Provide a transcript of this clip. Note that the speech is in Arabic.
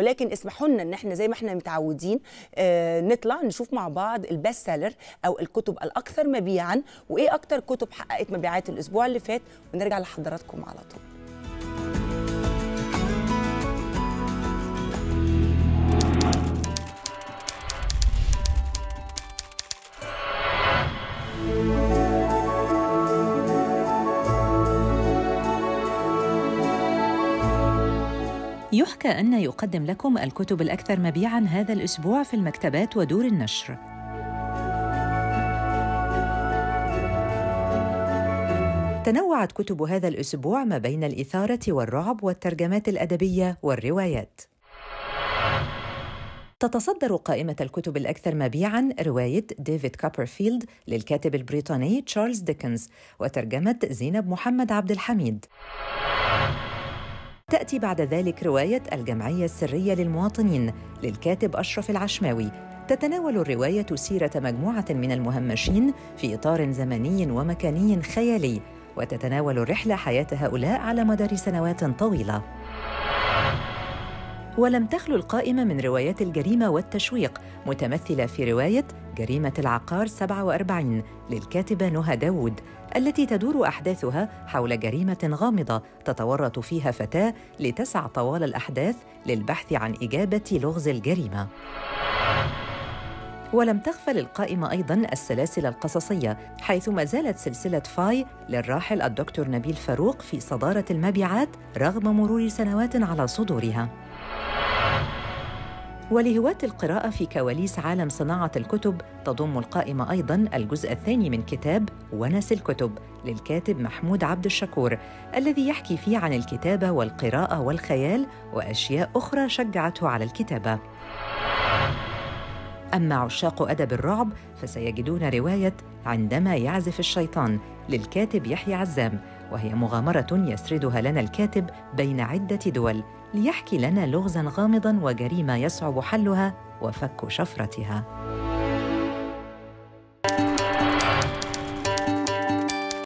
ولكن اسمحوا لنا إن إحنا زي ما إحنا متعودين آه نطلع نشوف مع بعض البست سيلر أو الكتب الأكثر مبيعا وإيه أكتر كتب حققت مبيعات الأسبوع اللي فات ونرجع لحضراتكم على طول. يحكى أن يقدم لكم الكتب الأكثر مبيعاً هذا الأسبوع في المكتبات ودور النشر. تنوعت كتب هذا الأسبوع ما بين الإثارة والرعب والترجمات الأدبية والروايات. تتصدر قائمة الكتب الأكثر مبيعاً رواية ديفيد كوبرفيلد للكاتب البريطاني تشارلز ديكنز وترجمة زينب محمد عبد الحميد. تأتي بعد ذلك رواية الجمعية السرية للمواطنين للكاتب أشرف العشماوي. تتناول الرواية سيرة مجموعة من المهمشين في إطار زمني ومكاني خيالي وتتناول الرحلة حياة هؤلاء على مدار سنوات طويلة. ولم تخلو القائمة من روايات الجريمة والتشويق متمثلة في رواية جريمة العقار 47 للكاتبة نهى داود التي تدور أحداثها حول جريمة غامضة تتورط فيها فتاة لتسعى طوال الأحداث للبحث عن إجابة لغز الجريمة. ولم تغفل القائمة أيضاً السلاسل القصصية حيث ما زالت سلسلة فاي للراحل الدكتور نبيل فاروق في صدارة المبيعات رغم مرور سنوات على صدورها. ولهواة القراءة في كواليس عالم صناعة الكتب تضم القائمة أيضاً الجزء الثاني من كتاب ونس الكتب للكاتب محمود عبد الشكور الذي يحكي فيه عن الكتابة والقراءة والخيال وأشياء أخرى شجعته على الكتابة. أما عشاق أدب الرعب فسيجدون رواية عندما يعزف الشيطان للكاتب يحيى عزام وهي مغامرة يسردها لنا الكاتب بين عدة دول. ليحكي لنا لغزا غامضا وجريمة يصعب حلها وفك شفرتها.